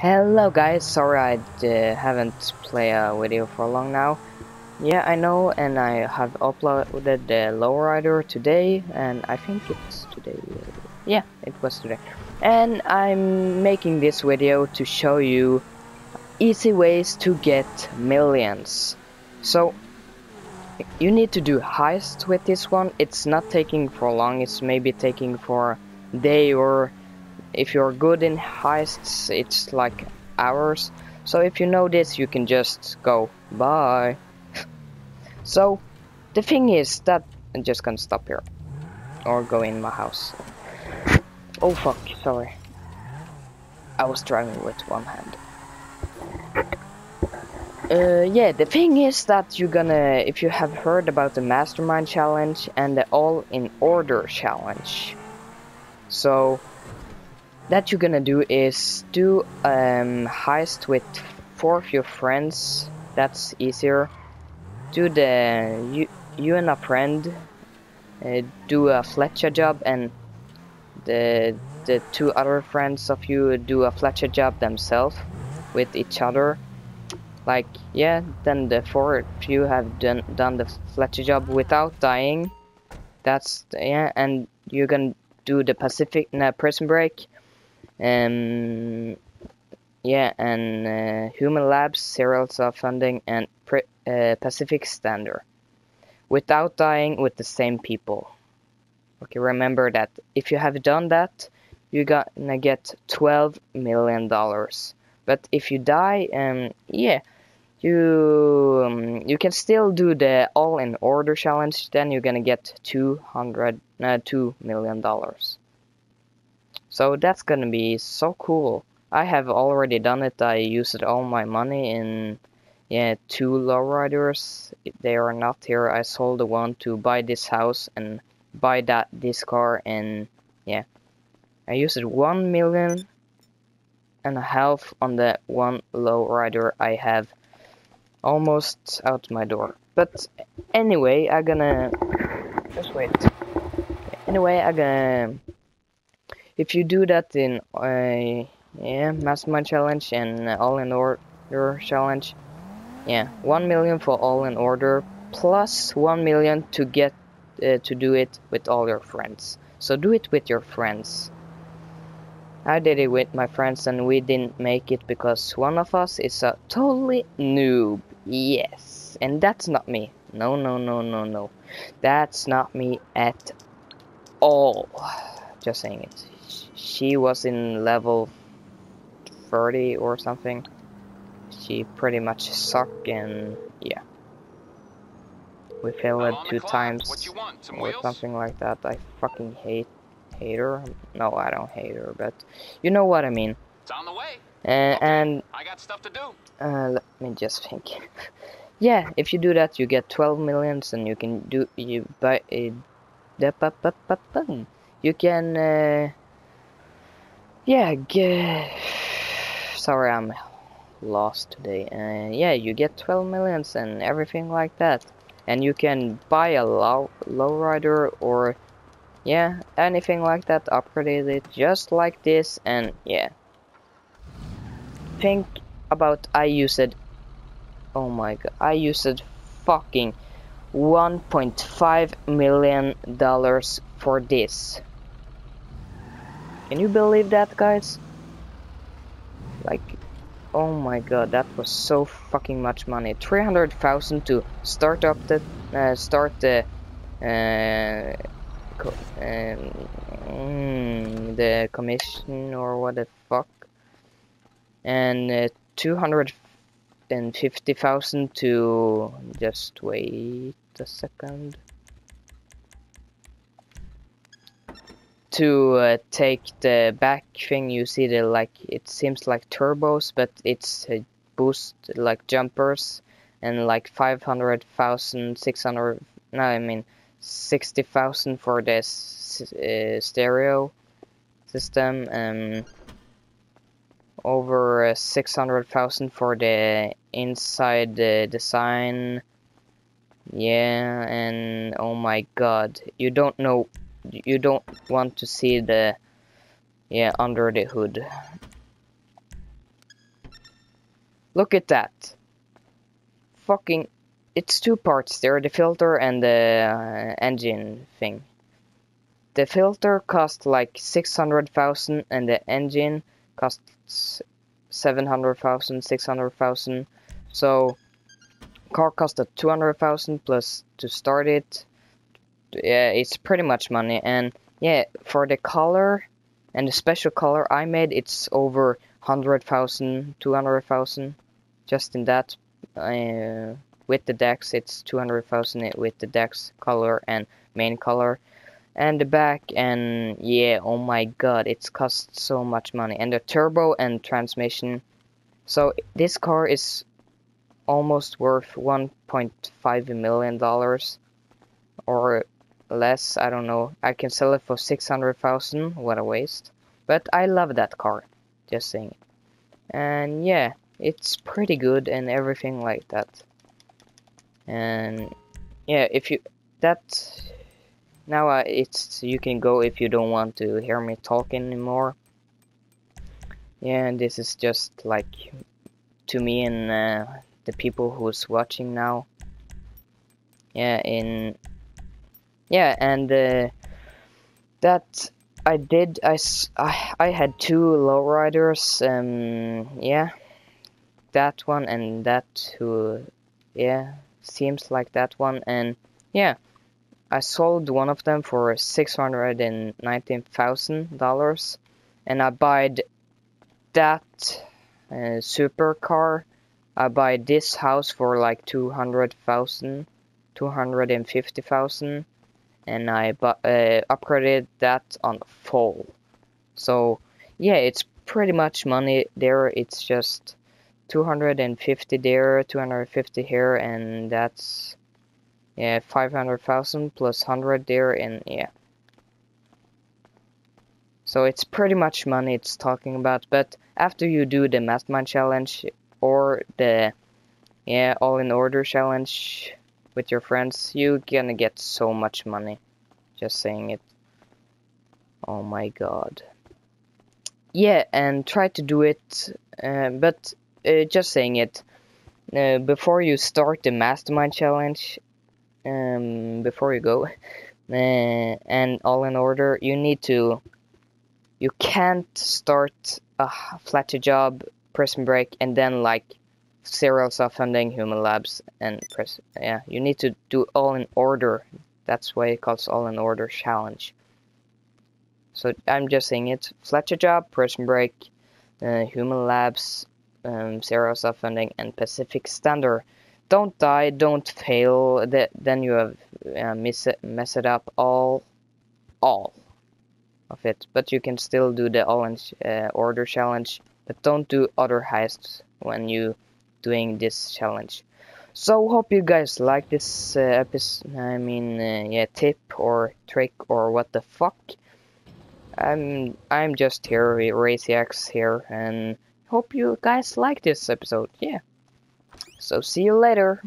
Hello guys, sorry I uh, haven't played a video for long now. Yeah, I know, and I have uploaded the lowrider today, and I think it's today. Yeah, it was today. And I'm making this video to show you easy ways to get millions. So, you need to do heist with this one. It's not taking for long, it's maybe taking for a day or if you're good in heists, it's like hours. So if you know this, you can just go bye. so the thing is that I'm just gonna stop here or go in my house. Oh fuck, sorry. I was driving with one hand. Uh, yeah, the thing is that you're gonna, if you have heard about the Mastermind Challenge and the All in Order Challenge. So, that you're gonna do is do um, heist with four of your friends. That's easier. Do the you you and a friend uh, do a Fleeca job, and the the two other friends of you do a Fleeca job themselves with each other. Like yeah, then the four of you have done done the Fleeca job without dying. That's yeah, and you're gonna do the Pacific uh, Prison Break um, yeah, and uh, Humane Labs, Serial Self-Funding, and Pre uh, Pacific Standard. Without dying with the same people. Okay, remember that if you have done that, you're gonna get 12 million dollars. But if you die, um, yeah, you um, you can still do the all in order challenge. Then you're gonna get 200, uh, two million dollars. So that's gonna be so cool. I have already done it. I used all my money in yeah two lowriders. They are not here. I sold the one to buy this house and buy that this car and yeah. I used one million and a half on the one lowrider I have almost out my door. But anyway, I'm gonna just wait. Anyway, I'm gonna if you do that in a yeah mastermind challenge and all in order challenge. Yeah 1 million for all in order plus 1 million to get uh, to do it with all your friends. So do it with your friends. I did it with my friends and we didn't make it because one of us is a totally noob. Yes and that's not me. No no no no no. That's not me at all. Just saying it she was in level 30 or something. She pretty much sucked and yeah. We failed it two times or something like that. I fucking hate hate her. No, I don't hate her, but you know what I mean. It's on the way. Uh, okay. And I got stuff to do. Uh, let me just think. yeah, if you do that, you get 12 millions, and you can do you buy a. You can uh, yeah, get... sorry I'm lost today. Uh, yeah, you get 12 millions and everything like that. And you can buy a low lowrider or yeah, anything like that, upgrade it just like this and yeah. Think about I used oh my god, I used fucking 1.5 million dollars for this. Can you believe that, guys? Like, oh my god, that was so fucking much money. 300,000 to start up the, uh, start the, uh, um, the commission or what the fuck. And uh, 250,000 to, just wait a second. To uh, take the back thing you see the like it seems like turbos but it's a boost like jumpers and like 500,000 600 no I mean 60,000 for this uh, stereo system um over uh, 600,000 for the inside the design. Yeah and oh my god you don't know you don't want to see the yeah under the hood Look at that. Fucking, it's two parts there, the filter and the uh, engine thing. The filter cost like 600,000 and the engine costs 700,000, 600,000. So, car costed 200,000 plus to start it. Yeah, it's pretty much money. And yeah, for the color and the special color I made, it's over 100,000, 200,000 just in that. Uh, with the decks, it's 200,000 with the decks color and main color and the back and yeah oh my god it's cost so much money and the turbo and transmission so this car is almost worth 1.5 million dollars or less I don't know I can sell it for 600,000 what a waste but I love that car just saying and yeah it's pretty good and everything like that and yeah if you that now uh, it's you can go if you don't want to hear me talk anymore. Yeah, and this is just like to me and uh, the people who's watching now. Yeah, in yeah, and uh, that I did. I, I I had two lowriders. Um, yeah, that one and that who, yeah, seems like that one and yeah. I sold one of them for six hundred and nineteen thousand dollars, and I bought that uh, supercar. I buy this house for like two hundred thousand, two hundred and I uh, upgraded that on full. So yeah, it's pretty much money there. It's just 250 there, 250 here, and that's yeah, 500,000 plus 100 there, and yeah. So it's pretty much money it's talking about, but after you do the Mastermind Challenge or the yeah All in Order Challenge with your friends, you're gonna get so much money. Just saying it. Oh my god. Yeah, and try to do it, uh, but uh, just saying it. Uh, before you start the Mastermind Challenge, um, before you go, uh, and all in order, you need to. You can't start a Fleeca job, prison break, and then like serial self-funding, humane labs, and press. Yeah, you need to do all in order. That's why it calls all in order challenge. So I'm just saying it: Fleeca job, prison break, uh, humane labs, um, serial self-funding, and Pacific Standard don't die, don't fail, that then you have uh, miss it, mess it up all, all of it. But you can still do the all in uh, order challenge, but don't do other heists when you doing this challenge. So hope you guys like this uh, episode. I mean, uh, yeah, tip or trick or what the fuck. I'm I'm just here, Razyax here, and hope you guys like this episode. Yeah. So see you later.